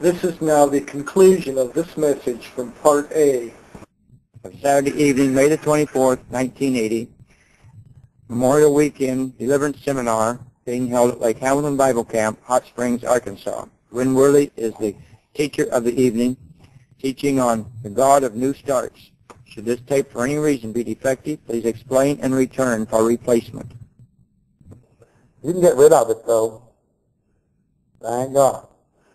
This is now the conclusion of this message from Part A. of Saturday evening, May the 24th, 1980, Memorial Weekend Deliverance Seminar being held at Lake Hamilton Bible Camp, Hot Springs, Arkansas. Win Worley is the teacher of the evening, teaching on the God of New Starts. Should this tape for any reason be defective, please explain and return for replacement. You can get rid of it though. Thank God.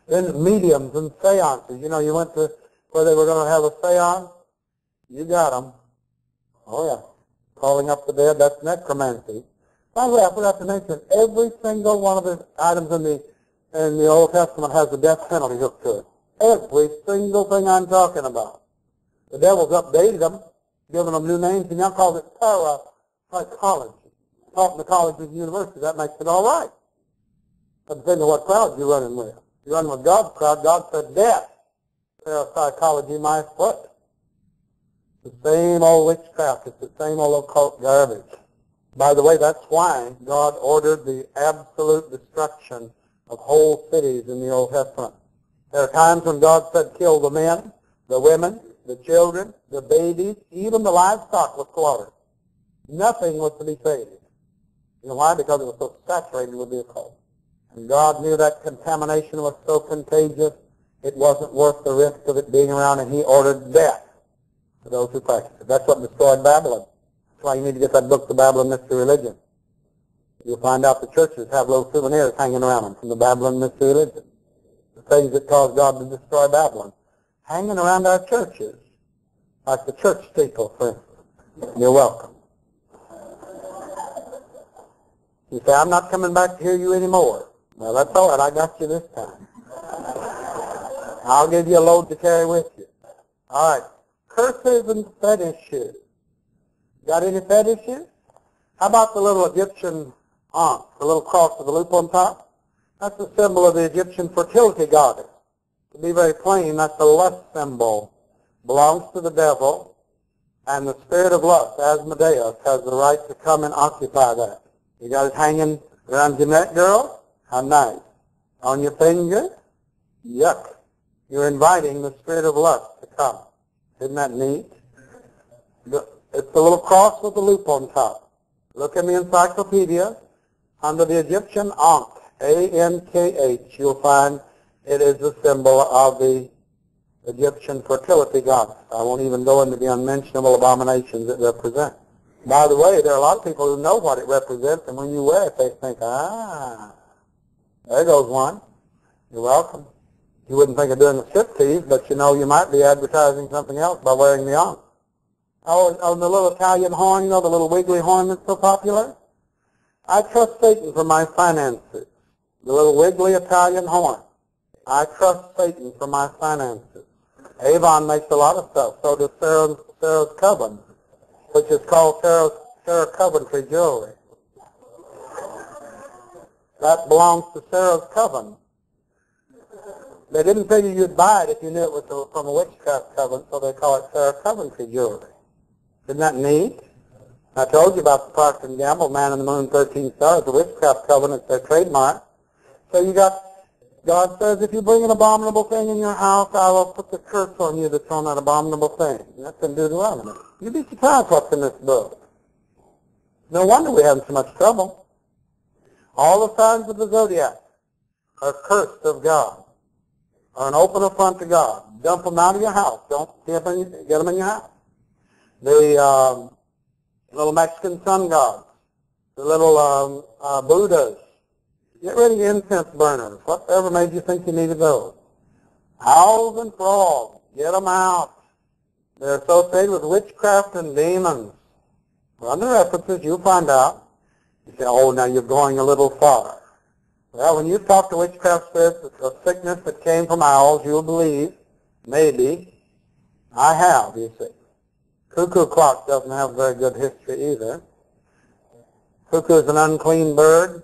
Then mediums and seances. You know, you went to where they were going to have a seance. You got them. Oh yeah. Calling up the dead, that's necromancy. By the way, I forgot to mention, every single one of the items in the in the Old Testament has the death penalty hooked to it. Every single thing I'm talking about. The devil's updated them, given them new names, and now calls it parapsychology. In the colleges and universities, that makes it all right. But depending on what crowd you're running with. You're running with God's crowd, God said death. Parapsychology, my foot. The same old witchcraft. It's the same old occult garbage. By the way, that's why God ordered the absolute destruction of whole cities in the Old Testament. There are times when God said kill the men, the women, the children, the babies, even the livestock was slaughtered. Nothing was to be saved. You know why? Because it was so saturated with the occult. And God knew that contamination was so contagious, it wasn't worth the risk of it being around, and he ordered death to those who practiced it. That's what destroyed Babylon. That's why you need to get that book, The Babylon Mystery Religion. You'll find out the churches have little souvenirs hanging around them from the Babylon Mystery Religion. The things that caused God to destroy Babylon. Hanging around our churches, like the church steeple, for instance. You're welcome. You say, I'm not coming back to hear you anymore. Well, that's all right. I got you this time. I'll give you a load to carry with you. All right. Curses and fetishes. Got any fetishes? How about the little Egyptian uh, ankh, uh, the little cross with the loop on top? That's a symbol of the Egyptian fertility goddess. To be very plain, that's a lust symbol. Belongs to the devil, and the spirit of lust, Asmodeus, has the right to come and occupy that. You got it hanging around your neck, girl? How knife On your finger? Yuck. You're inviting the spirit of lust to come. Isn't that neat? It's the little cross with the loop on top. Look in the encyclopedia. Under the Egyptian Ankh, A-N-K-H, you'll find it is a symbol of the Egyptian fertility goddess. I won't even go into the unmentionable abominations it represents. By the way, there are a lot of people who know what it represents, and when you wear it, they think, ah, there goes one. You're welcome. You wouldn't think of doing a striptease, but you know you might be advertising something else by wearing the ankh. Oh, oh, the little Italian horn, you know, the little wiggly horn that's so popular? I trust Satan for my finances. The little wiggly Italian horn. I trust Satan for my finances. Avon makes a lot of stuff. So does Sarah's, Sarah's Coven, which is called Sarah's, Sarah Coventry Jewelry. That belongs to Sarah's Coven. They didn't figure you'd buy it if you knew it was from a witchcraft coven, so they call it Sarah Coventry Jewelry. Isn't that neat? I told you about the Procter & Gamble Man in the Moon 13 Stars, the witchcraft covenant, their trademark. So you got, God says, if you bring an abominable thing in your house, I will put the curse on you that's on that abominable thing. That's in Deuteronomy. You'd be surprised what's in this book. No wonder we're having so much trouble. All the signs of the zodiac are cursed of God, are an open affront to God. Dump them out of your house. Don't get them in, get them in your house. The um, little Mexican sun gods, the little um, uh, Buddhas. Get rid of your incense burners. Whatever made you think you needed those? Owls and frogs. Get them out. They're associated with witchcraft and demons. Run the references, you'll find out. You say, oh, now you're going a little far. Well, when you talk to witchcraft spirits, it's a sickness that came from owls, you'll believe. Maybe. I have, you see. Cuckoo clock doesn't have very good history either. Cuckoo is an unclean bird.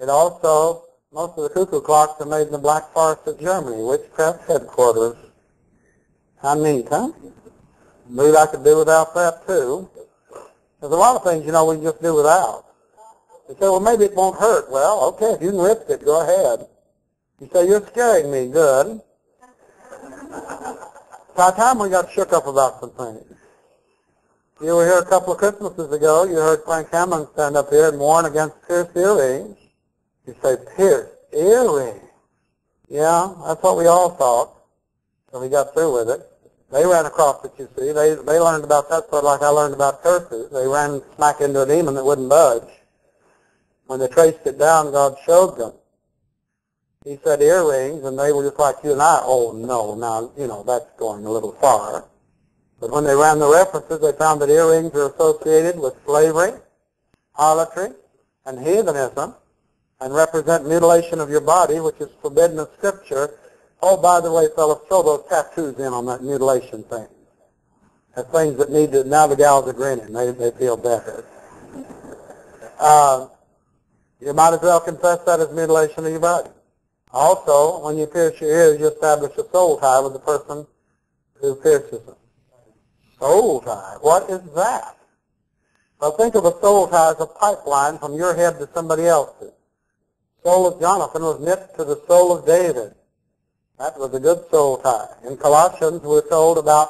It also, most of the cuckoo clocks are made in the Black Forest of Germany, witchcraft headquarters. How neat, huh? Believe I could do without that too. There's a lot of things, you know, we can just do without. You say, well, maybe it won't hurt. Well, okay, if you can risk it, go ahead. You say, you're scaring me. Good. By the time we got shook up about some things. You were here a couple of Christmases ago. You heard Frank Hammond stand up here and warn against pierced earrings. You say, pierced earrings. Yeah, that's what we all thought. So we got through with it. They ran across it, you see. They they learned about that sort of like I learned about curses. They ran smack into a demon that wouldn't budge. When they traced it down, God showed them. He said earrings, and they were just like you and I. Oh no, now you know that's going a little far. But when they ran the references, they found that earrings are associated with slavery, harlotry, and heathenism, and represent mutilation of your body, which is forbidden in Scripture. Oh, by the way, fellas, throw those tattoos in on that mutilation thing. That's things that need to, now the gals are grinning. They, they feel better. Uh, you might as well confess that as mutilation of your body. Also, when you pierce your ears, you establish a soul tie with the person who pierces them. Soul tie. What is that? Well, think of a soul tie as a pipeline from your head to somebody else's. The Soul of Jonathan was knit to the soul of David. That was a good soul tie. In Colossians, we're told about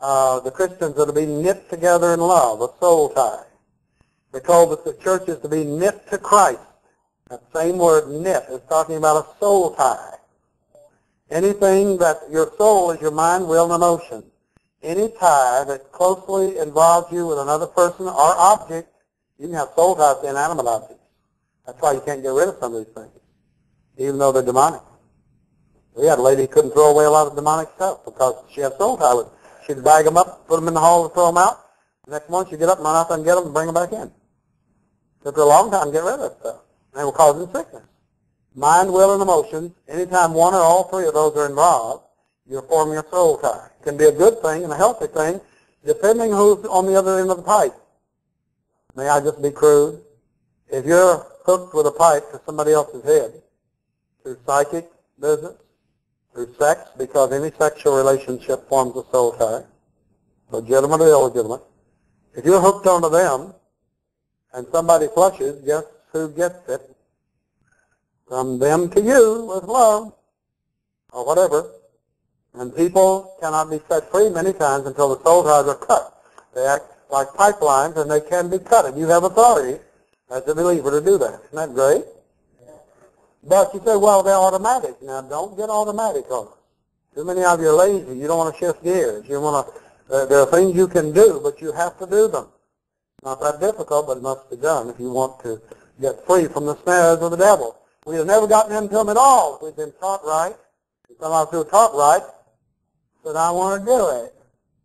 uh, the Christians that are being knit together in love, a soul tie. We're told that the church is to be knit to Christ. That same word, knit, is talking about a soul tie. Anything that your soul is your mind, will, and emotion. Any tie that closely involves you with another person or object, you can have soul ties to inanimate objects. That's why you can't get rid of some of these things, even though they're demonic. We had a lady who couldn't throw away a lot of demonic stuff because she had soul tie with She'd bag them up, put them in the hall and throw them out. The next morning she'd get up and run out there and get them and bring them back in. Took her a long time to get rid of stuff. And they were causing sickness. Mind, will, and emotions, anytime one or all three of those are involved, you're forming a soul tie. It can be a good thing and a healthy thing, depending who's on the other end of the pipe. May I just be crude? If you're hooked with a pipe to somebody else's head, through psychic business, through sex, because any sexual relationship forms a soul tie, legitimate or illegitimate, if you're hooked onto them, and somebody flushes, guess who gets it? From them to you with love, or whatever. And people cannot be set free many times until the soul ties are cut. They act like pipelines, and they can be cut, and you have authority as a believer to do that. Isn't that great? But you say, well, they're automatic. Now, don't get automatic on us. Too many of you are lazy. You don't want to shift gears. You want to. Uh, there are things you can do, but you have to do them. Not that difficult, but it must be done if you want to get free from the snares of the devil. We have never gotten into them at all if we've been taught right. Some of us who were taught right said, I want to do it.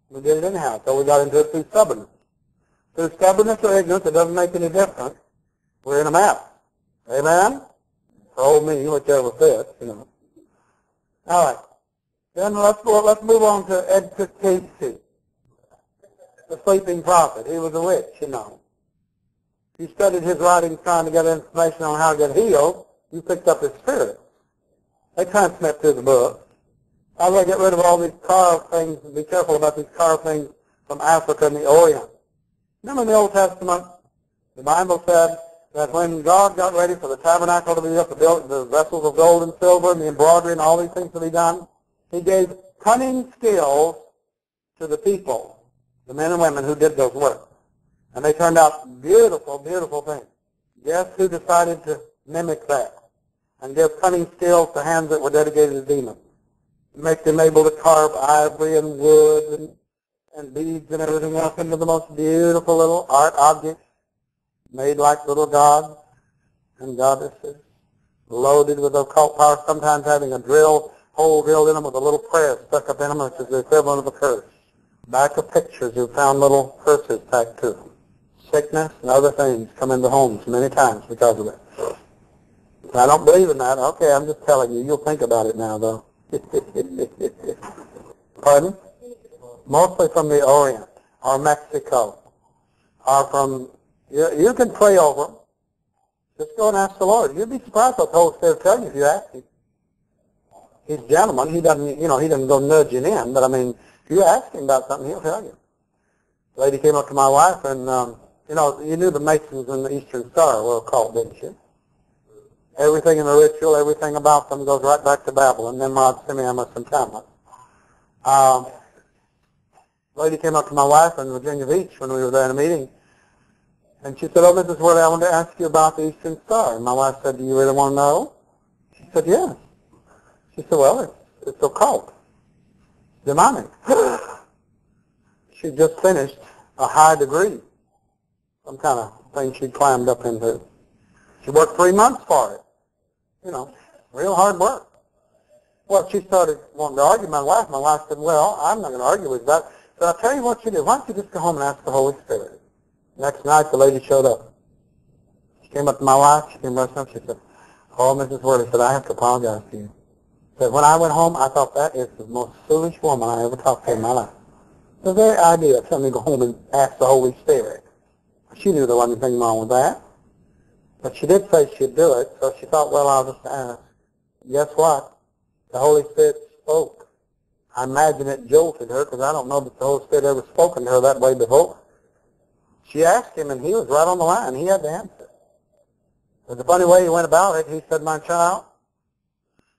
We did it anyhow, so we got into it through stubbornness. Through stubbornness or ignorance, it doesn't make any difference. We're in a mess. Amen? For old me, whichever fits, you know. All right. Then let's let's move on to Edgar Cayce, the sleeping prophet. He was a witch, you know. You studied his writings trying to get information on how to get healed. You picked up his spirit. They transmit through the book. How do I get rid of all these carved things? And be careful about these carved things from Africa and the Orient. Remember in the Old Testament, the Bible said that when God got ready for the tabernacle to be up, the, the vessels of gold and silver and the embroidery and all these things to be done, he gave cunning skills to the people, the men and women who did those work. And they turned out beautiful, beautiful things. Guess who decided to mimic that and give cunning skills to hands that were dedicated to demons? Make them able to carve ivory and wood and, and beads and everything else into the most beautiful little art objects made like little gods and goddesses, loaded with occult power, sometimes having a drill hole drilled in them with a little prayer stuck up in them, which is the equivalent of a curse. Back of pictures, you found little curses tacked to them. Sickness and other things come into homes many times because of it. I don't believe in that. Okay, I'm just telling you. You'll think about it now, though. Pardon? Mostly from the Orient or Mexico or from you, you can pray over them. Just go and ask the Lord. You'd be surprised what the Holy Spirit tell you if you ask him. He's a gentleman. He doesn't, you know, he doesn't go nudging in. But I mean, if you ask him about something, he'll tell you. Lady came up to my wife, and um, you know, you knew the Masons and the Eastern Star were called, didn't you? Everything in the ritual, everything about them goes right back to Babylon, Nimrod, Semiramis, and Tammuz. Um, lady came up to my wife in Virginia Beach when we were there in a meeting, and she said, "Oh, Mrs. Worley, I wanted to ask you about the Eastern Star." And my wife said, "Do you really want to know?" She said, "Yes." She said, "Well, it's, it's occult, demonic." she just finished a high degree, some kind of thing she climbed up into. She worked three months for it. You know, real hard work. Well, she started wanting to argue my wife. My wife said, well, I'm not going to argue with that. So I'll tell you what you do. Why don't you just go home and ask the Holy Spirit? Next night, the lady showed up. She came up to my wife. She came rushing up. She said, oh, Mrs. Worley said, I have to apologize to you. Said, when I went home, I thought that is the most foolish woman I ever talked to in my life. The very idea of telling me to go home and ask the Holy Spirit. She knew there wasn't anything wrong with that. But she did say she'd do it, so she thought, well, I'll just ask. Guess what? The Holy Spirit spoke. I imagine it jolted her because I don't know that the Holy Spirit ever spoken to her that way before. She asked him, and he was right on the line. He had the answer. But the funny way he went about it, he said, my child,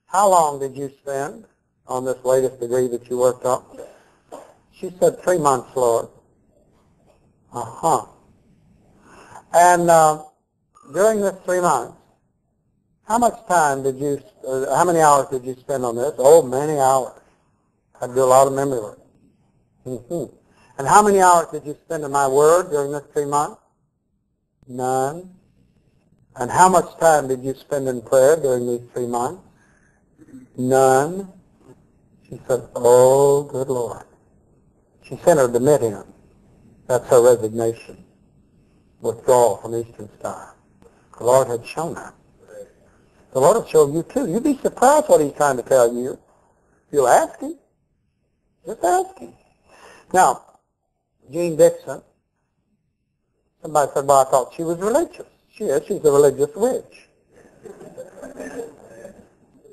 how long did you spend on this latest degree that you worked on? She said, three months, Lord. Uh-huh. And uh, during this three months, how much time did you, uh, how many hours did you spend on this? Oh, many hours. I do a lot of memory work. Mm-hmm. And how many hours did you spend in my word during this three months? None. And how much time did you spend in prayer during these three months? None. She said, oh, good Lord. She sent her to meet him. That's her resignation. Withdrawal from Eastern Star. The Lord had shown her. The Lord will show you too. You'd be surprised what he's trying to tell you. You'll ask him. Just ask him. Now, Jeane Dixon, somebody said, well, I thought she was religious. She is. She's a religious witch.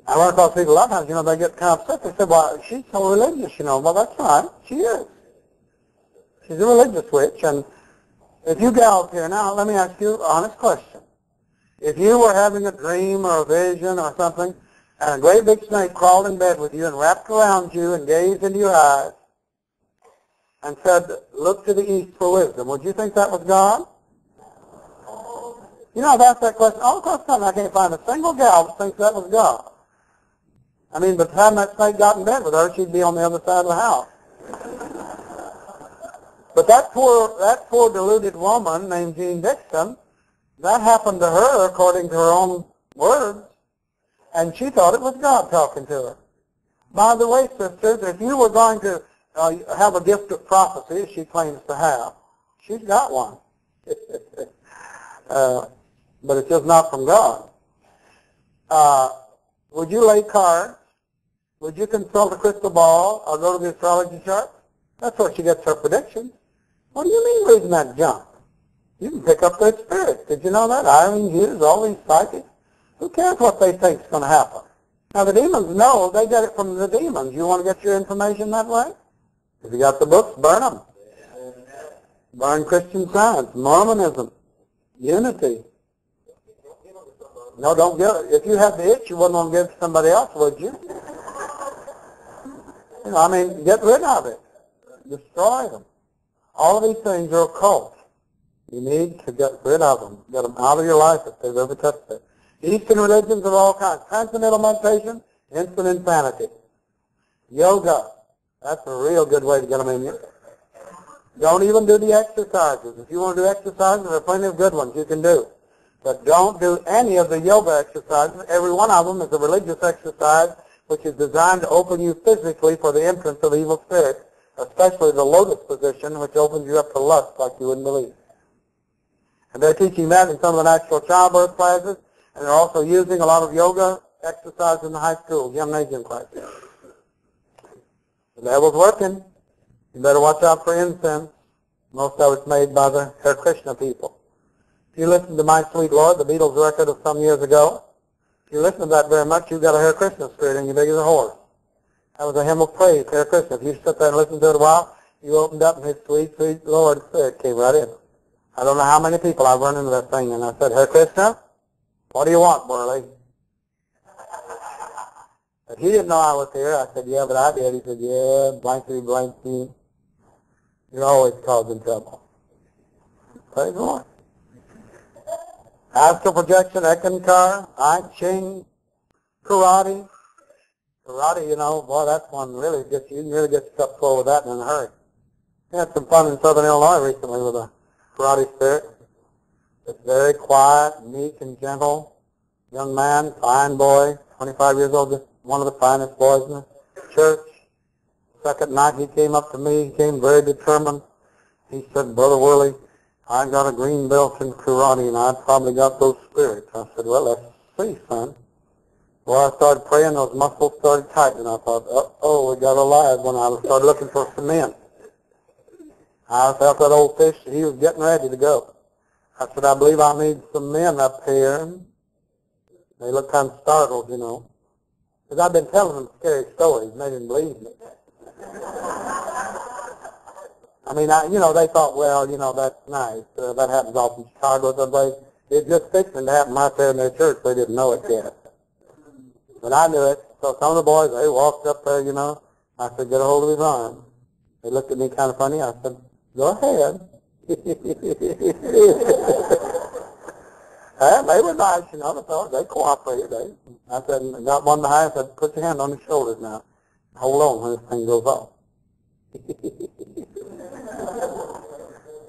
I run across people a lot of times, you know, they get kind of upset. They say, well, she's so religious, you know. Well, that's right. She is. She's a religious witch. And if you gals here, now let me ask you an honest question. If you were having a dream or a vision or something, and a great big snake crawled in bed with you and wrapped around you and gazed into your eyes and said, look to the east for wisdom, would you think that was God? You know, I've asked that question all across time. I can't find a single gal that thinks that was God. I mean, by the time that snake got in bed with her, she'd be on the other side of the house. But that poor, that poor deluded woman named Jeane Dixon, that happened to her according to her own words, and she thought it was God talking to her. By the way, sisters, if you were going to uh, have a gift of prophecy, as she claims to have, she's got one. uh, but it's just not from God. Uh, would you lay cards? Would you consult a crystal ball or go to the astrology chart? That's where she gets her predictions. What do you mean reading that junk? You can pick up their spirit. Did you know that? Irene Hughes, all these psychics. Who cares what they think is going to happen? Now the demons know. They get it from the demons. You want to get your information that way? If you got the books, burn them. Burn Christian Science, Mormonism, Unity. No, don't give it. If you had the itch, you wouldn't want to give it to somebody else, would you? You know, I mean, get rid of it. Destroy them. All of these things are occult. You need to get rid of them. Get them out of your life if they've ever touched it. Eastern religions of all kinds. Transcendental meditation, instant insanity. Yoga. That's a real good way to get them in you. Don't even do the exercises. If you want to do exercises, there are plenty of good ones you can do. But don't do any of the yoga exercises. Every one of them is a religious exercise which is designed to open you physically for the entrance of evil spirits, especially the lotus position, which opens you up to lust like you wouldn't believe. And they're teaching that in some of the natural childbirth classes, and they're also using a lot of yoga exercise in the high school, gymnasium classes. The devil's working. You better watch out for incense. Most of it's made by the Hare Krishna people. If you listen to My Sweet Lord, the Beatles record of some years ago, if you listen to that very much, you've got a Hare Krishna spirit in you big as a horse. That was a hymn of praise, Hare Krishna. If you sit there and listen to it a while, you opened up and his sweet, sweet Lord spirit came right in. I don't know how many people I've run into that thing, and I said, Hare Krishna, what do you want, Worley? But he didn't know I was here. I said, yeah, but I did. He said, yeah, blankety blanky. You're always causing trouble. Praise the Lord. Astral projection, Eckankar, I Ching, karate. Karate, you know, boy, that's one really gets you can really get stuck full with that in a hurry. I had some fun in Southern Illinois recently with a karate spirit. It's very quiet, meek and gentle. Young man, fine boy, 25 years old, just one of the finest boys in the church. Second night he came up to me, he came very determined. He said, Brother Worley, I got a green belt in karate and I probably got those spirits. I said, well, let's see, son. Well, I started praying, those muscles started tightening. I thought, oh, we got a live one. I started looking for men. I felt that old fish, he was getting ready to go. I said, I believe I need some men up here. They looked kind of startled, you know. Because I've been telling them scary stories, and they didn't believe me. I mean, I, you know, they thought, well, you know, that's nice. Uh, that happens often in Chicago. Someplace. It's just fixing to happen right there in their church. They didn't know it yet. But I knew it. So some of the boys, they walked up there, you know. I said, get a hold of his arm. They looked at me kind of funny. I said, go ahead. and they were nice, you know, the fellas. They cooperated. They, I said, got one behind. I said, put your hand on his shoulders now. Hold on when this thing goes off.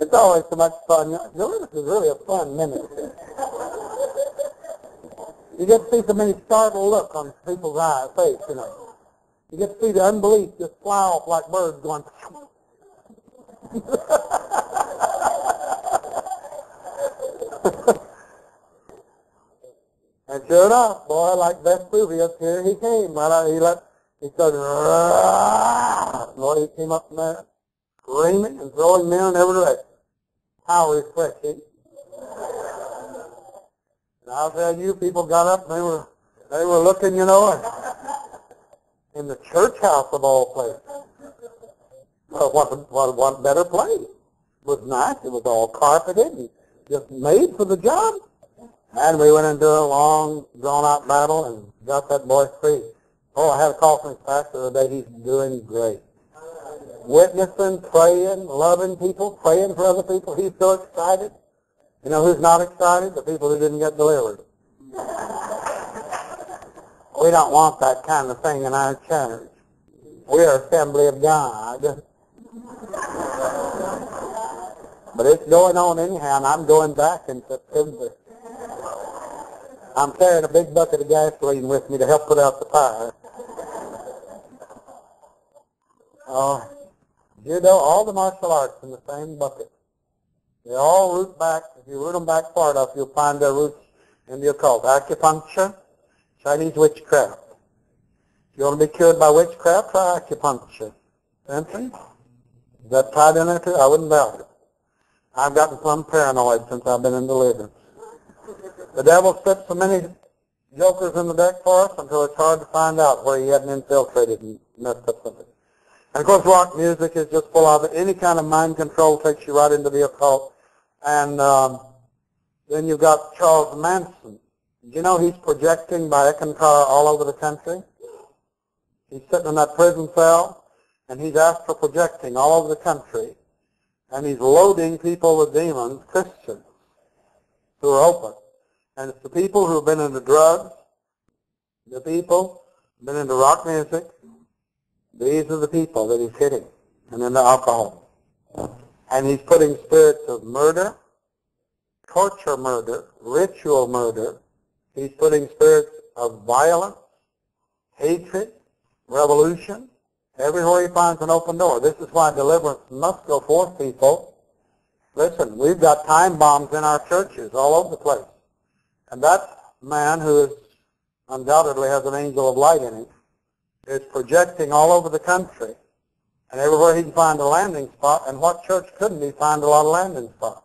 it's always so much fun. Deliverance is really a fun ministry. You get to see so many startled look on people's eyes, face, you know. You get to see the unbelief just fly off like birds going. and sure enough, boy, like Vesuvius, here he came. Right, out, he let he started, boy, he came up from there, screaming and throwing men in every direction. How refreshing. I'll you, people got up and they were, they were looking, you know, in the church house of all places. Well, what, what, what better place? It was nice. It was all carpeted and just made for the job. And we went into a long, drawn-out battle and got that boy free. Oh, I had a call from his pastor the day. He's doing great. Witnessing, praying, loving people, praying for other people. He's so excited. You know who's not excited? The people who didn't get delivered. We don't want that kind of thing in our church. We're Assembly of God. But it's going on anyhow, and I'm going back in September. I'm carrying a big bucket of gasoline with me to help put out the fire. Oh, you know, all the martial arts in the same bucket. They all root back, if you root them back far enough, you'll find their roots in the occult. Acupuncture, Chinese witchcraft. If you want to be cured by witchcraft, try acupuncture. Simpson? Is that tied in there too? I wouldn't doubt it. I've gotten some paranoid since I've been in deliverance. The devil sets so many jokers in the deck for us until it's hard to find out where he hadn't infiltrated and messed up something. And of course, rock music is just full of it. Any kind of mind control takes you right into the occult. And um, then you've got Charles Manson. Do you know he's projecting by Ekankara all over the country? He's sitting in that prison cell, and he's astral projecting all over the country. And he's loading people with demons, Christians, who are open. And it's the people who have been into drugs, the people who have been into rock music, these are the people that he's hitting, and then the alcohol. And he's putting spirits of murder, torture murder, ritual murder. He's putting spirits of violence, hatred, revolution, everywhere he finds an open door. This is why deliverance must go forth, people. Listen, we've got time bombs in our churches all over the place. And that man who is undoubtedly has an angel of light in him is projecting all over the country. And everywhere he can find a landing spot, and what church couldn't he find a lot of landing spots?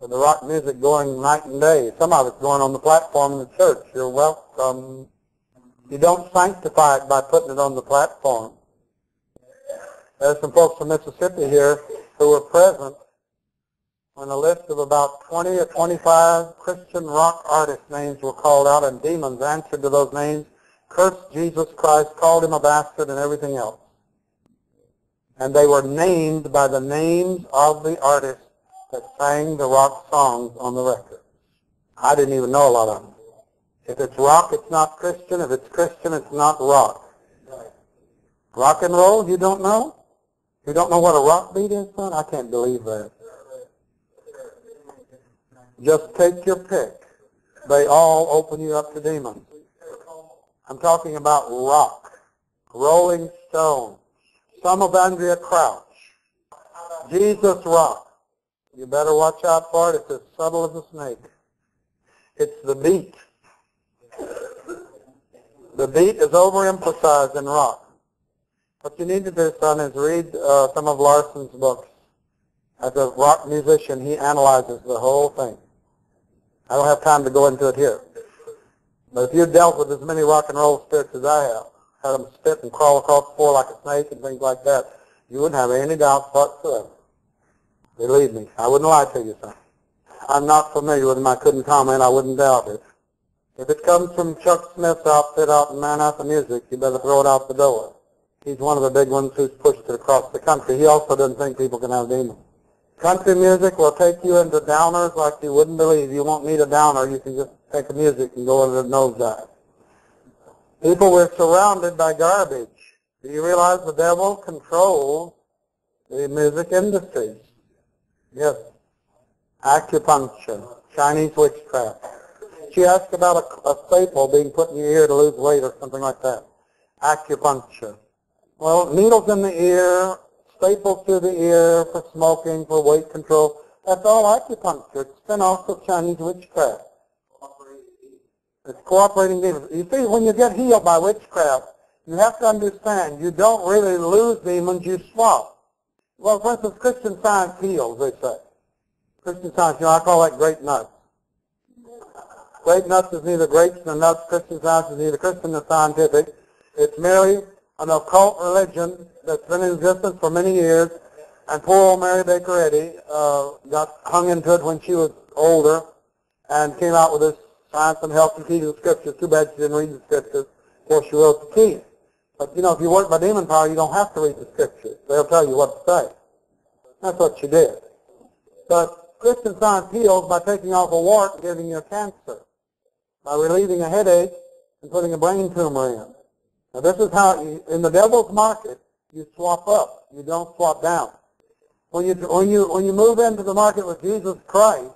With the rock music going night and day. Some of it's going on the platform in the church. You're welcome. You don't sanctify it by putting it on the platform. There's some folks from Mississippi here who were present when a list of about 20 or 25 Christian rock artist names were called out and demons answered to those names cursed Jesus Christ, called him a bastard and everything else. And they were named by the names of the artists that sang the rock songs on the record. I didn't even know a lot of them. If it's rock, it's not Christian. If it's Christian, it's not rock. Rock and roll, you don't know? You don't know what a rock beat is, son? I can't believe that. Just take your pick. They all open you up to demons. I'm talking about rock, Rolling Stone, some of Andraé Crouch, Jesus Rock. You better watch out for it. It's as subtle as a snake. It's the beat. The beat is overemphasized in rock. What you need to do, son, is read uh, some of Larson's books. As a rock musician, he analyzes the whole thing. I don't have time to go into it here. But if you dealt with as many rock and roll spirits as I have, had them spit and crawl across the floor like a snake and things like that, you wouldn't have any doubts whatsoever. Believe me, I wouldn't lie to you, son. I'm not familiar with them. I couldn't comment. I wouldn't doubt it. If it comes from Chuck Smith's outfit out in Maranatha Music, you better throw it out the door. He's one of the big ones who's pushed it across the country. He also doesn't think people can have demons. Country music will take you into downers like you wouldn't believe. You won't need a downer. You can just take the music and go into the nosedive. People were surrounded by garbage. Do you realize the devil controls the music industry? Yes. Acupuncture, Chinese witchcraft. She asked about a, a staple being put in your ear to lose weight or something like that. Acupuncture. Well, needles in the ear, staples to the ear for smoking, for weight control. That's all acupuncture. It's spin-off of Chinese witchcraft. It's cooperating demons. You see, when you get healed by witchcraft, you have to understand you don't really lose demons, you swap. Well, for instance, Christian science heals, they say. Christian science, you know, I call that Grape-Nuts. Great nuts is neither grapes nor nuts. Christian science is neither Christian nor scientific. It's merely an occult religion that's been in existence for many years, and poor old Mary Baker Eddy uh, got hung into it when she was older and came out with this Science some help and of the Scriptures. Too bad she didn't read the Scriptures Of course, she wrote the keys. But, you know, if you work by demon power, you don't have to read the Scriptures. They'll tell you what to say. That's what she did. But Christian Science heals by taking off a wart and giving you a cancer, by relieving a headache and putting a brain tumor in. Now this is how, you, in the devil's market, you swap up. You don't swap down. When you, when you, when you move into the market with Jesus Christ,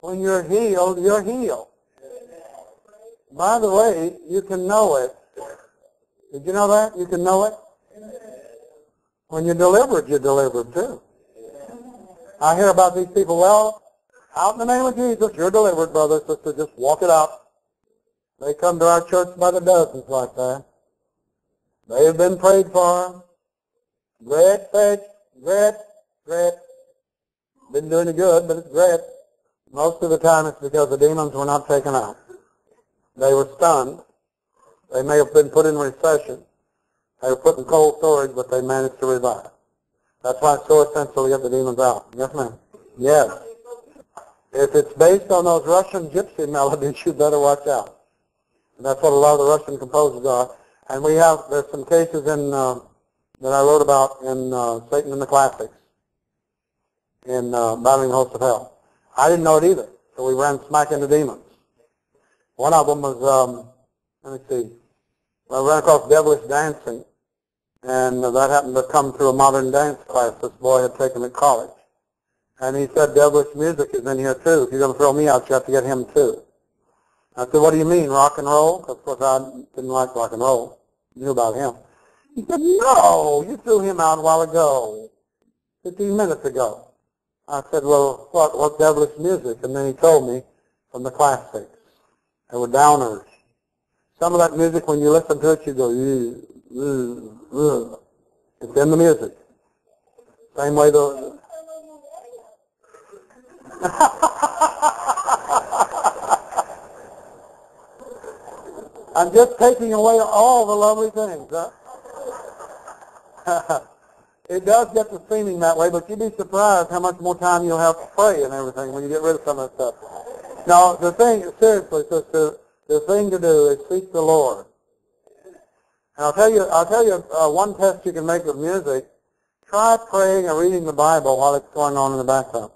when you're healed, you're healed. By the way, you can know it. Did you know that? You can know it? When you're delivered, you're delivered too. I hear about these people, well, out in the name of Jesus, you're delivered, brother, sister, just walk it out. They come to our church by the dozens like that. They have been prayed for. Great faith, great, great. Been doing it good, but it's great. Most of the time it's because the demons were not taken out. They were stunned. They may have been put in recession. They were put in cold storage, but they managed to revive. That's why it's so essential to get the demons out. Yes, ma'am. Yes. If it's based on those Russian gypsy melodies, you better watch out. And that's what a lot of the Russian composers are. And we have, there's some cases in, uh, that I wrote about in uh, Satan and the Classics, in uh, Battling the Host of Hell. I didn't know it either, so we ran smack into demons. One of them was, um, let me see, I ran across devilish dancing, and that happened to come through a modern dance class this boy had taken at college. And he said, devilish music is in here too. If you're going to throw me out, you have to get him too. I said, what do you mean, rock and roll? Because, of course, I didn't like rock and roll. knew about him. He said, no, you threw him out a while ago, 15 minutes ago. I said, well, what, what devilish music? And then he told me from the classics. They were downers. Some of that music, when you listen to it, you go, ew, ew, ew. It's in the music. Same way the... I'm just taking away all the lovely things. Huh? it does get to seeming that way, but you'd be surprised how much more time you'll have to pray and everything when you get rid of some of that stuff. Now, the thing, seriously, sister, the thing to do is seek the Lord. And I'll tell you, I'll tell you uh, one test you can make with music. Try praying or reading the Bible while it's going on in the background.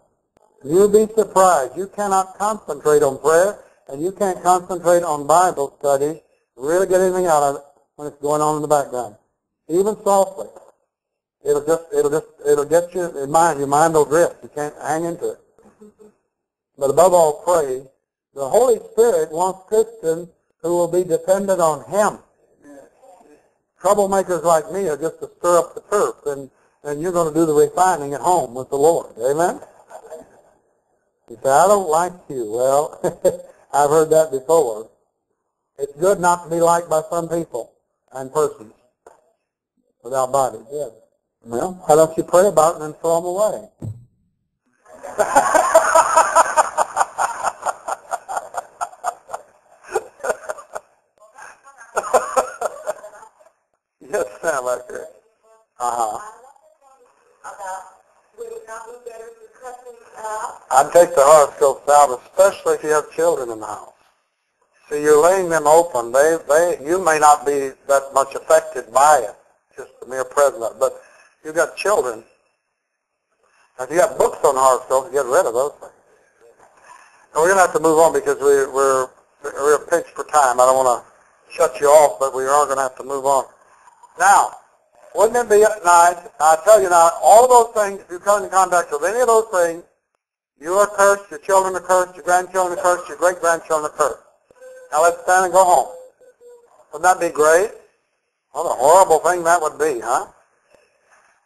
You'll be surprised. You cannot concentrate on prayer, and you can't concentrate on Bible study, really get anything out of it when it's going on in the background. Even softly. It'll just, it'll just, it'll get you in mind. Your mind will drift. You can't hang into it. But above all, pray. The Holy Spirit wants Christians who will be dependent on Him. Troublemakers like me are just to stir up the turf, and, and you're going to do the refining at home with the Lord. Amen? You say, I don't like you. Well, I've heard that before. It's good not to be liked by some people and persons without bodies. Yes. Well, why don't you pray about it and throw them away? I agree. Uh-huh. I'd take the horoscopes out, especially if you have children in the house. See, you're laying them open. They, they, you may not be that much affected by it, just the mere presence but you've got children. If you got books on horoscopes, get rid of those things. And we're going to have to move on because we, we're we're pinched for time. I don't want to shut you off, but we are going to have to move on. Now, wouldn't it be nice? I tell you now, all of those things, if you come in contact with any of those things, you are cursed, your children are cursed, your grandchildren are cursed, your great-grandchildren are cursed. Now let's stand and go home. Wouldn't that be great? What a horrible thing that would be, huh?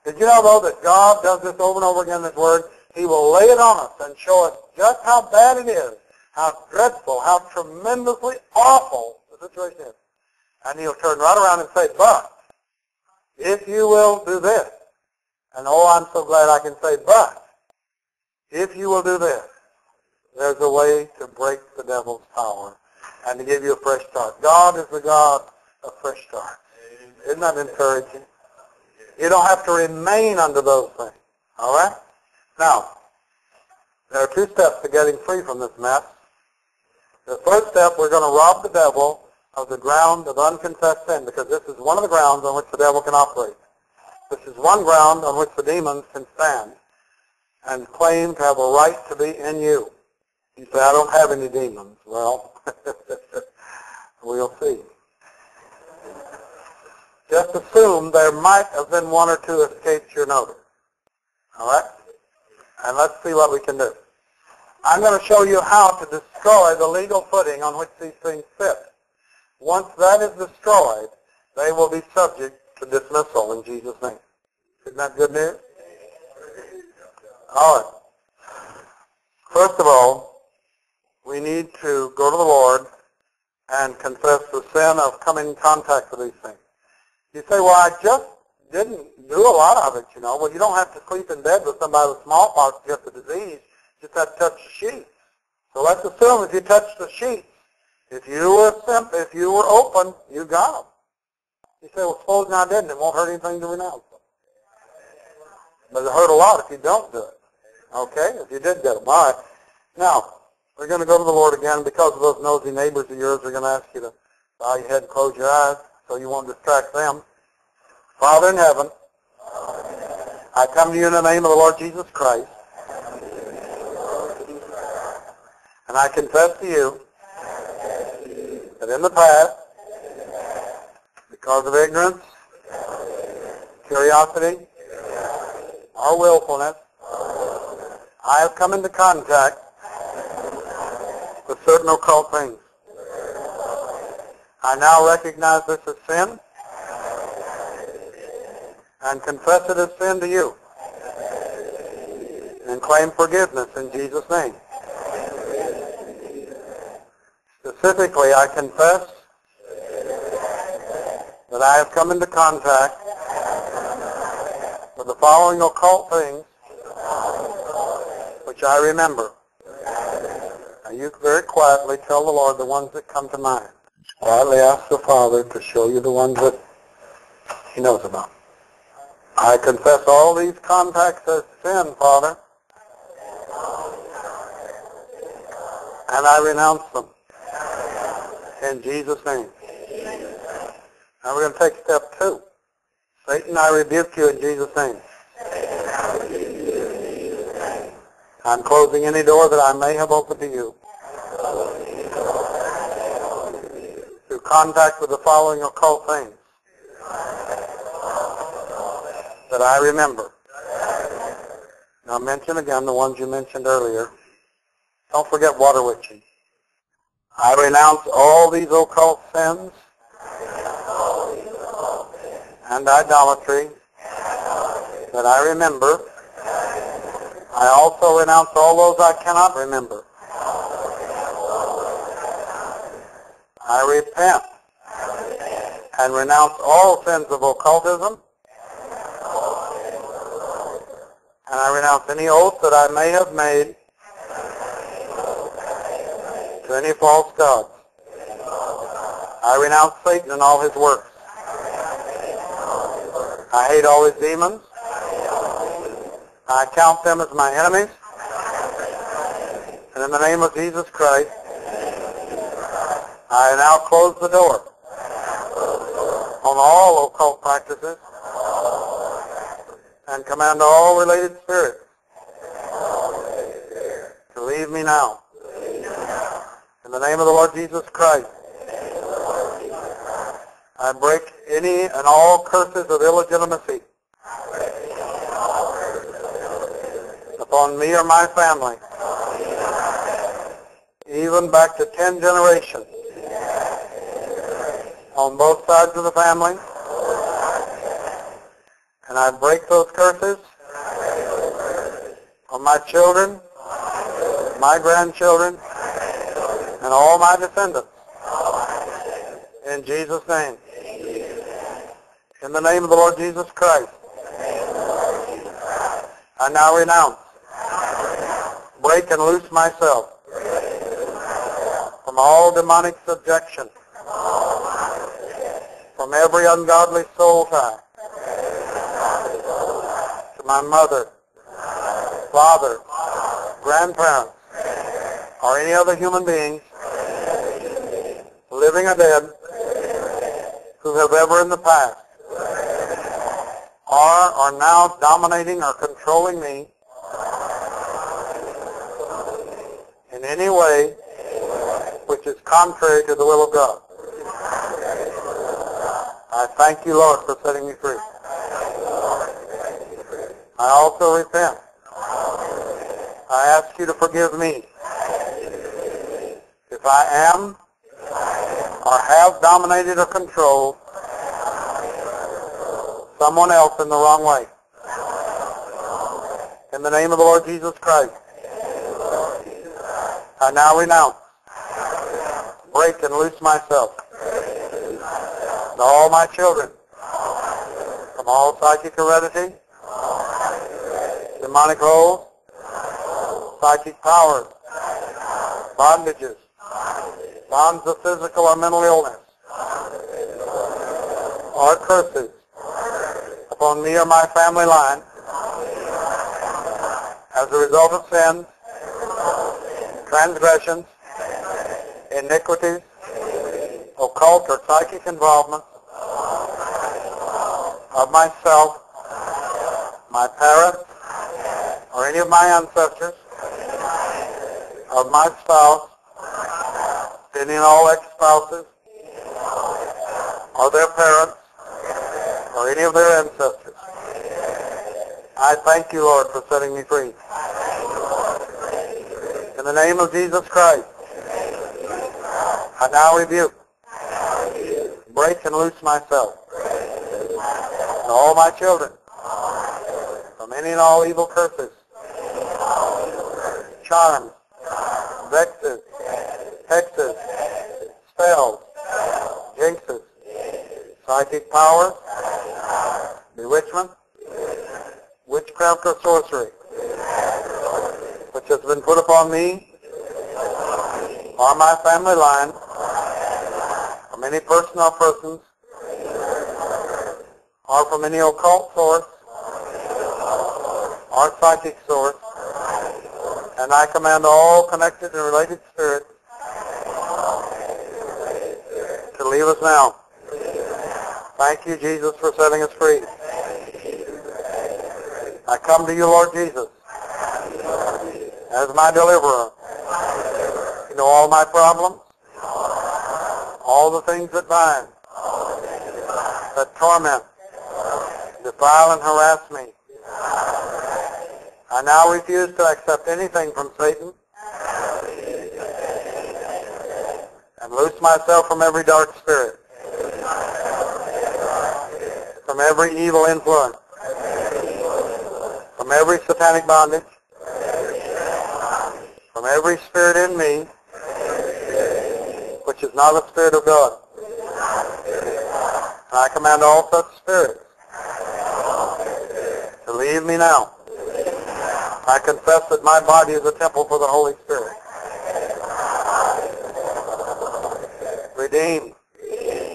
Did you know, though, that God does this over and over again in His Word? He will lay it on us and show us just how bad it is, how dreadful, how tremendously awful the situation is. And He'll turn right around and say, but, if you will do this, and oh, I'm so glad I can say, but, if you will do this, there's a way to break the devil's power and to give you a fresh start. God is the God of fresh start. Isn't that encouraging? You don't have to remain under those things. All right? Now, there are two steps to getting free from this mess. The first step, we're going to rob the devil of the ground of unconfessed sin because this is one of the grounds on which the devil can operate. This is one ground on which the demons can stand and claim to have a right to be in you. You say, I don't have any demons. Well, we'll see. Just assume there might have been one or two escaped your notice. All right? And let's see what we can do. I'm going to show you how to destroy the legal footing on which these things sit. Once that is destroyed, they will be subject to dismissal in Jesus' name. Isn't that good news? All right. First of all, we need to go to the Lord and confess the sin of coming in contact with these things. You say, well, I just didn't do a lot of it, you know. Well, you don't have to sleep in bed with somebody with smallpox to get the disease. You just have to touch the sheets. So let's assume if you touch the sheets, if you were simple, if you were open, you got them. You say, well, suppose I didn't. It won't hurt anything to renounce them. But it hurt a lot if you don't do it. Okay? If you did get them. All right. Now, we're going to go to the Lord again because of those nosy neighbors of yours. We're going to ask you to bow your head and close your eyes so you won't distract them. Father in heaven, I come to you in the name of the Lord Jesus Christ. And I confess to you that in the past, because of ignorance, curiosity, or willfulness, I have come into contact with certain occult things. I now recognize this as sin and confess it as sin to you and claim forgiveness in Jesus' name. Specifically, I confess that I have come into contact with the following occult things which I remember. Now you very quietly tell the Lord the ones that come to mind. Quietly ask the Father to show you the ones that he knows about. I confess all these contacts as sin, Father, and I renounce them in Jesus' name. Now we're going to take step two. Satan, I rebuke you in Jesus' name. I'm closing any door that I may have opened to you. Through contact with the following occult things that I remember. Now mention again the ones you mentioned earlier. Don't forget water witching. I renounce all these occult sins and idolatry that I remember. I also renounce all those I cannot remember. I repent and renounce all sins of occultism and I renounce any oath that I may have made to any false gods. I renounce Satan and all his works. I hate all his demons. I count them as my enemies. And in the name of Jesus Christ, I now close the door on all occult practices and command all related spirits to leave me now. In the name of the Lord Jesus Christ, I break any and all curses of illegitimacy upon me or my family, even back to ten generations on both sides of the family. And I break those curses on my children, my grandchildren, and all my descendants. In Jesus' name. In the name of the Lord Jesus Christ. I now renounce, break and loose myself from all demonic subjection, from every ungodly soul tie, to my mother, father, grandparents, or any other human beings, living or dead, who have ever in the past are are now dominating or controlling me in any way which is contrary to the will of God. I thank you, Lord, for setting me free. I also repent. I ask you to forgive me if I am or have dominated or controlled someone else in the wrong way. In the name of the Lord Jesus Christ, I now renounce, break and loose myself and all my children from all psychic heredity, demonic roles, psychic powers, bondages, bonds of physical or mental illness, or curses. Upon me or my family line. As a result of sins, transgressions, iniquities, occult or psychic involvement. Of myself, my parents, or any of my ancestors, of my spouse, and all ex-spouses, or their parents, or any of their ancestors. I thank you, Lord, for setting me free. In the name of Jesus Christ, I now rebuke, break and loose myself, and all my children, from any and all evil curses, charms, vexes, hexes, spells, jinxes, psychic power. bewitchment, witchcraft or sorcery, which has been put upon me or my family line from any person or persons or from any occult source or psychic source, and I command all connected and related spirits to leave us now. Thank you, Jesus, for setting us free. I come to you, Lord Jesus, as my deliverer. You know all my problems, all the things that bind, that torment, defile and harass me. I now refuse to accept anything from Satan and loose myself from every dark spirit, from every evil influence, from every satanic bondage, from every spirit in me, which is not the Spirit of God. And I command all such spirits to leave me now. I confess that my body is a temple for the Holy Spirit. Redeemed,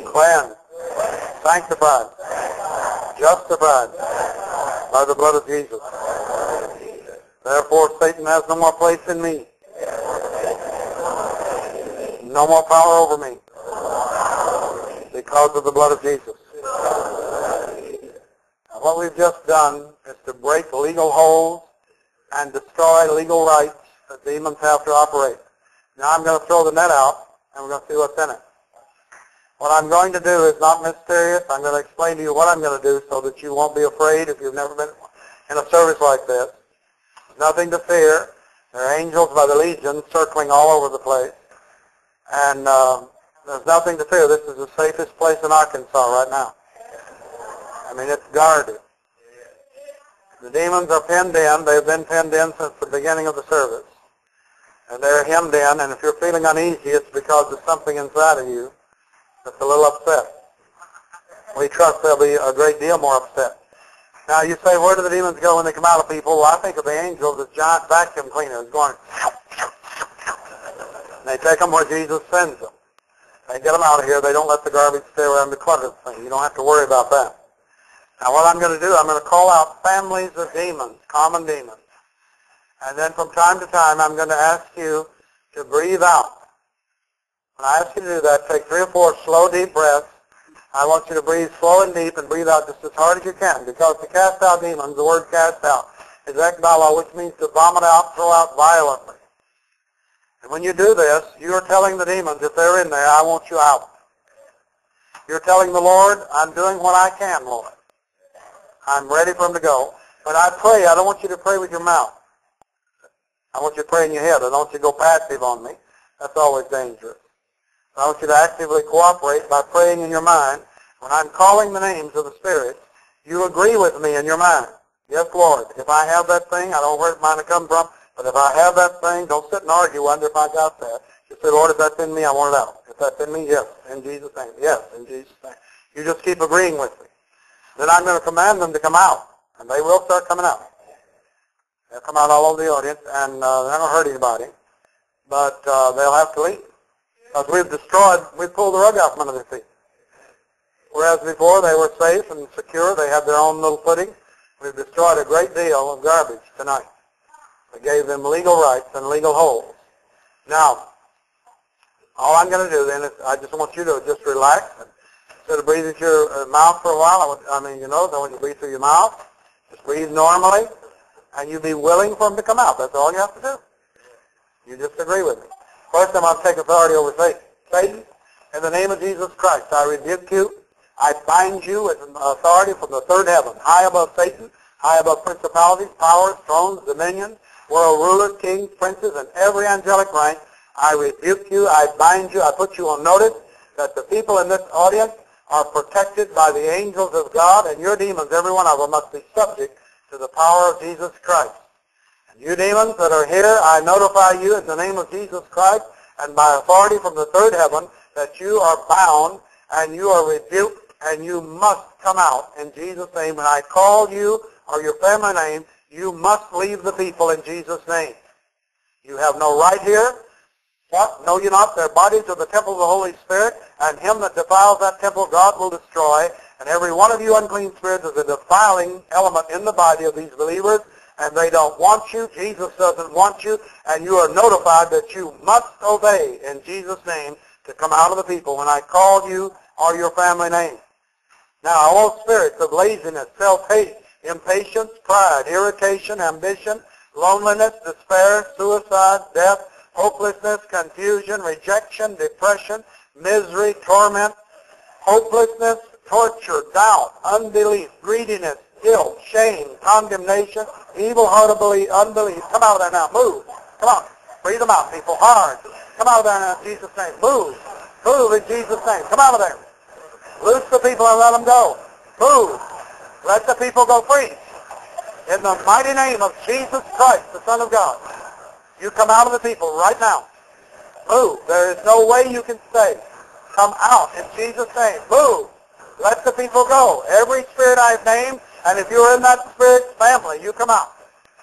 cleansed, sanctified, justified by the blood of Jesus. Therefore, Satan has no more place in me. No more power over me. Because of the blood of Jesus. Now, what we've just done is to break legal holds and destroy legal rights that demons have to operate. Now I'm going to throw the net out, and we're going to see what's in it. What I'm going to do is not mysterious. I'm going to explain to you what I'm going to do so that you won't be afraid if you've never been in a service like this. Nothing to fear. There are angels by the legion circling all over the place. And uh, there's nothing to fear. This is the safest place in Arkansas right now. I mean, it's guarded. The demons are pinned in. They've been pinned in since the beginning of the service. And they're hemmed in. And if you're feeling uneasy, it's because there's something inside of you that's a little upset. We trust they'll be a great deal more upset. Now you say, where do the demons go when they come out of people? Well, I think of the angels as giant vacuum cleaners going. And they take them where Jesus sends them. They get them out of here. They don't let the garbage stay around the cluttered thing. You don't have to worry about that. Now what I'm going to do, I'm going to call out families of demons, common demons. And then from time to time, I'm going to ask you to breathe out. When I ask you to do that, take three or four slow, deep breaths. I want you to breathe slow and deep and breathe out just as hard as you can because to cast out demons, the word cast out is ekballo, which means to vomit out, throw out violently. And when you do this, you are telling the demons, if they're in there, I want you out. You're telling the Lord, I'm doing what I can, Lord. I'm ready for them to go. But I pray, I don't want you to pray with your mouth. I want you to pray in your head. I don't want you to go passive on me. That's always dangerous. I want you to actively cooperate by praying in your mind. When I'm calling the names of the spirits, you agree with me in your mind. Yes, Lord. If I have that thing, I don't know where it might have come from, but if I have that thing, don't sit and argue, wonder if I got that. Just say, Lord, if that's in me, I want it out. If that's in me, yes, in Jesus' name. Yes, in Jesus' name. You just keep agreeing with me. Then I'm going to command them to come out, and they will start coming out. They'll come out all over the audience, and uh, they're not going to hurt anybody, but uh, they'll have to leave. Because we've destroyed, we've pulled the rug out from under their feet. Whereas before they were safe and secure, they had their own little footing. We've destroyed a great deal of garbage tonight. We gave them legal rights and legal holds. Now, all I'm going to do then is I just want you to just relax. And instead of breathing through your mouth for a while, I, want, I mean, you know, I want you to breathe through your mouth. Just breathe normally, and you be willing for them to come out. That's all you have to do. You just agree with me. First, to take authority over Satan. Satan, in the name of Jesus Christ, I rebuke you. I bind you with authority from the third heaven, high above Satan, high above principalities, powers, thrones, dominions, world rulers, kings, princes, and every angelic rank. I rebuke you. I bind you. I put you on notice that the people in this audience are protected by the angels of God, and your demons, every one of them, must be subject to the power of Jesus Christ. And you demons that are here, I notify you in the name of Jesus Christ and by authority from the third heaven that you are bound and you are rebuked and you must come out in Jesus' name. When I call you or your family name, you must leave the people in Jesus' name. You have no right here. What? Know you not their bodies are the temple of the Holy Spirit, and him that defiles that temple God will destroy. And every one of you unclean spirits is a defiling element in the body of these believers, and they don't want you. Jesus doesn't want you, and you are notified that you must obey in Jesus' name to come out of the people when I call you or your family name. Now, all spirits of laziness, self-hate, impatience, pride, irritation, ambition, loneliness, despair, suicide, death, hopelessness, confusion, rejection, depression, misery, torment, hopelessness, torture, doubt, unbelief, greediness, guilt, shame, condemnation, evil hearted belief, unbelief. Come out of there now. Move. Come on. Breathe them out, people. Hard. Come out of there now in Jesus' name. Move. Move in Jesus' name. Come out of there. Loose the people and let them go. Move. Let the people go free. In the mighty name of Jesus Christ, the Son of God. You come out of the people right now. Move. There is no way you can stay. Come out in Jesus' name. Move. Let the people go. Every spirit I've named, and if you're in that spirit family, you come out.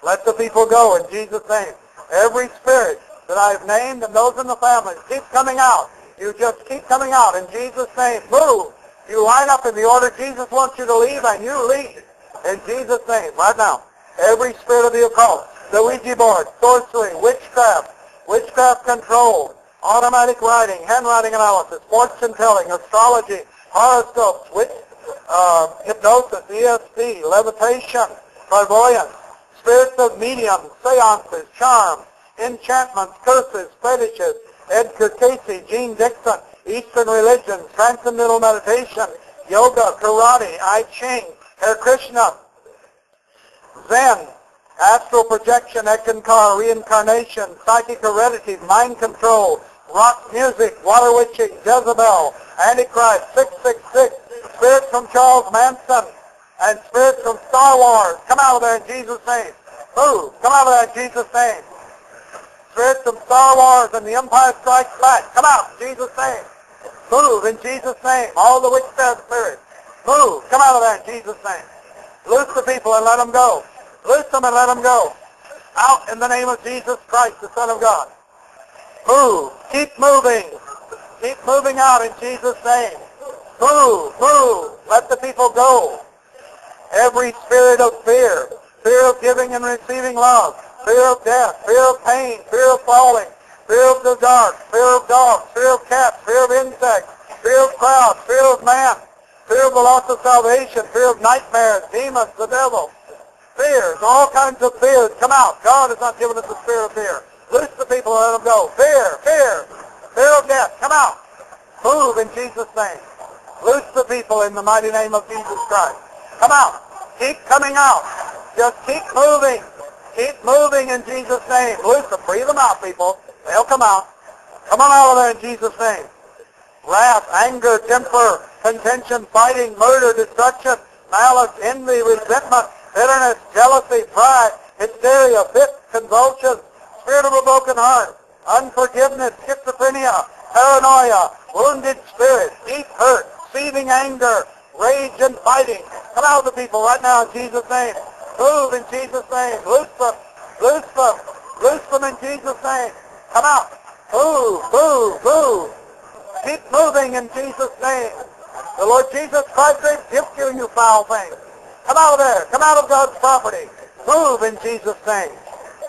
Let the people go in Jesus' name. Every spirit that I've named and those in the family, keep coming out. You just keep coming out in Jesus' name. Move. You line up in the order Jesus wants you to leave, and you leave in Jesus' name right now. Every spirit of the occult, the Ouija board, sorcery, witchcraft, witchcraft control, automatic writing, handwriting analysis, fortune telling, astrology, horoscopes, witch, uh, hypnosis, ESP, levitation, clairvoyance, spirits of mediums, seances, charms, enchantments, curses, fetishes, Edgar Cayce, Jeane Dixon, Eastern religions, transcendental meditation, yoga, karate, I Ching, Hare Krishna, Zen, astral projection, Eckankar, reincarnation, psychic heredity, mind control, rock music, water witching, Jezebel, Antichrist, 666, spirits from Charles Manson, and spirits from Star Wars. Come out of there in Jesus' name. Move. Come out of there in Jesus' name. Spirits from Star Wars and the Empire Strikes Back. Come out in Jesus' name. Move in Jesus' name. All the witchcraft spirits. Move. Come out of there in Jesus' name. Loose the people and let them go. Loose them and let them go. Out in the name of Jesus Christ, the Son of God. Move. Keep moving. Keep moving out in Jesus' name. Move. Move. Let the people go. Every spirit of fear, fear of giving and receiving love, fear of death, fear of pain, fear of falling, fear of the dark, fear of dogs, fear of cats, fear of insects, fear of crowds, fear of man, fear of the loss of salvation, fear of nightmares, demons, the devil, fears, all kinds of fears. Come out. God has not given us the spirit of fear. Loose the people and let them go. Fear, fear, fear of death. Come out. Move in Jesus' name. Loose the people in the mighty name of Jesus Christ. Come out. Keep coming out. Just keep moving. Keep moving in Jesus' name. Loose them. Breathe them out, people. They'll come out. Come on out of there in Jesus' name. Wrath, anger, temper, contention, fighting, murder, destruction, malice, envy, resentment, bitterness, jealousy, pride, hysteria, fits, convulsions, spirit of a broken heart, unforgiveness, schizophrenia, paranoia, wounded spirit, deep hurt, seething anger, rage and fighting. Come out of the people right now in Jesus' name. Move in Jesus' name. Loose them. Loose them. Loose them in Jesus' name. Come out. Move, move, move. Keep moving in Jesus' name. The Lord Jesus Christ rebukes you, you foul thing. Come out of there. Come out of God's property. Move in Jesus' name.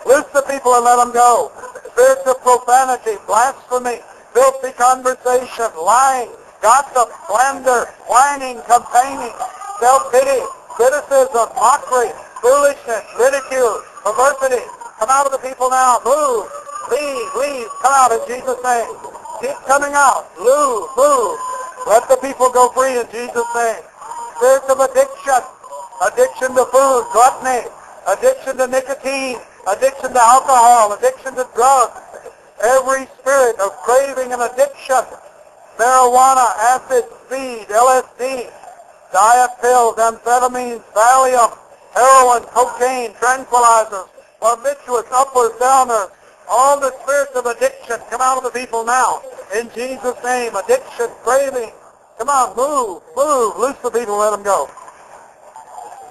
Loose the people and let them go. Spirits of profanity, blasphemy, filthy conversation, lying, gossip, slander, whining, complaining, self-pity, criticism, mockery, foolishness, ridicule, perversity. Come out of the people now. Move. Leave, leave. Come out in Jesus' name. Keep coming out. Move, move. Let the people go free in Jesus' name. Spirits of addiction, addiction to food, gluttony, addiction to nicotine, addiction to alcohol, addiction to drugs, every spirit of craving and addiction, marijuana, acid, speed, LSD, diet pills, amphetamines, Valium, heroin, cocaine, tranquilizers, barbiturates, uppers, downers, all the spirits of addiction come out of the people now. In Jesus' name, addiction, craving. Come on, move, move, loose the people, let them go.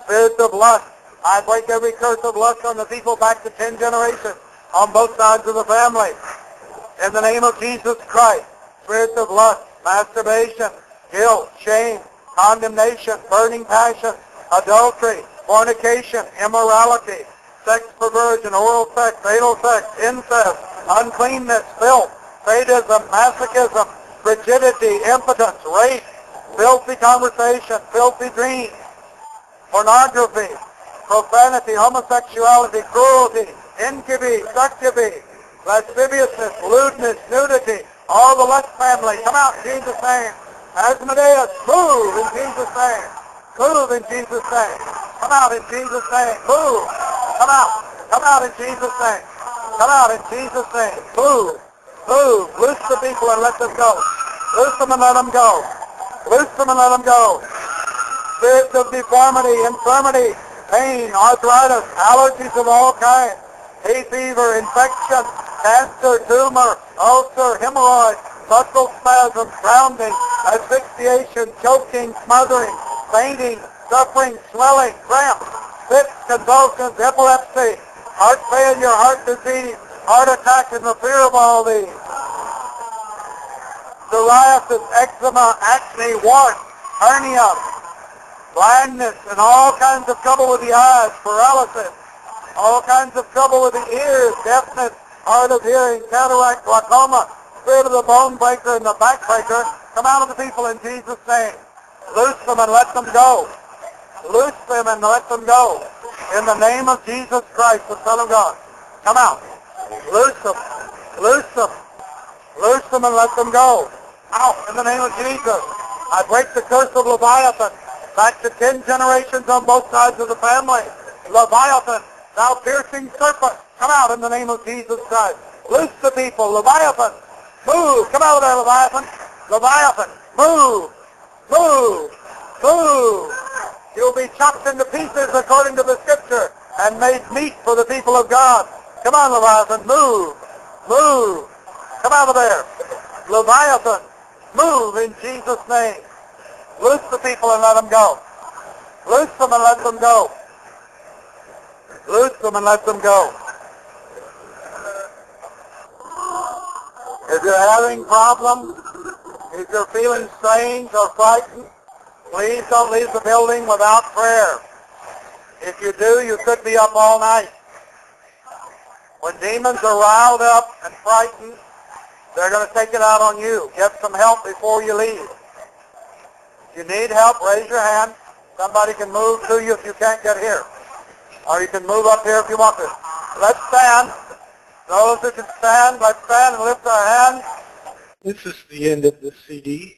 Spirits of lust. I break every curse of lust on the people back to ten generations on both sides of the family. In the name of Jesus Christ, spirits of lust, masturbation, guilt, shame, condemnation, burning passion, adultery, fornication, immorality, sex perversion, oral sex, anal sex, incest, uncleanness, filth, sadism, masochism, frigidity, impotence, rape, filthy conversation, filthy dreams, pornography, profanity, homosexuality, cruelty, incubi, succubi, lasciviousness, lewdness, nudity, all the lust family, come out in Jesus' name. Asmodeus, move in Jesus' name. Move in Jesus' name. Come out in Jesus' name. Move. Come out. Come out in Jesus' name. Come out in Jesus' name. Move. Move. Loose the people and let them go. Loose them and let them go. Loose them and let them go. Spirits of deformity, infirmity, pain, arthritis, allergies of all kinds, hay fever, infection, cancer, tumor, ulcer, hemorrhoid, muscle spasms, drowning, asphyxiation, choking, smothering, fainting, suffering, swelling, cramps, fits, convulsions, epilepsy, heart failure, heart disease, heart attack, and the fear of all these. Psoriasis, eczema, acne, warts, hernia, blindness, and all kinds of trouble with the eyes, paralysis, all kinds of trouble with the ears, deafness, hard of hearing, cataract, glaucoma, spirit of the bone breaker and the back breaker, come out of the people in Jesus' name. Loose them and let them go. Loose them and let them go. In the name of Jesus Christ, the Son of God. Come out. Loose them. Loose them. Loose them and let them go. Out in the name of Jesus. I break the curse of Leviathan. Back to ten generations on both sides of the family. Leviathan, thou piercing serpent, come out in the name of Jesus Christ. Loose the people. Leviathan, move. Come out of there, Leviathan. Leviathan, move. Move. Move. You'll be chopped into pieces according to the scripture and made meat for the people of God. Come on, Leviathan, move. Move. Come out of there. Leviathan, move in Jesus' name. Loose the people and let them go. Loose them and let them go. Loose them and let them go. If you're having problems, if you're feeling strange or frightened, please don't leave the building without prayer. If you do, you could be up all night. When demons are riled up and frightened, they're going to take it out on you. Get some help before you leave. If you need help, raise your hand. Somebody can move to you if you can't get here. Or you can move up here if you want to. Let's stand. Those who can stand, let's stand and lift our hands. This is the end of the CD.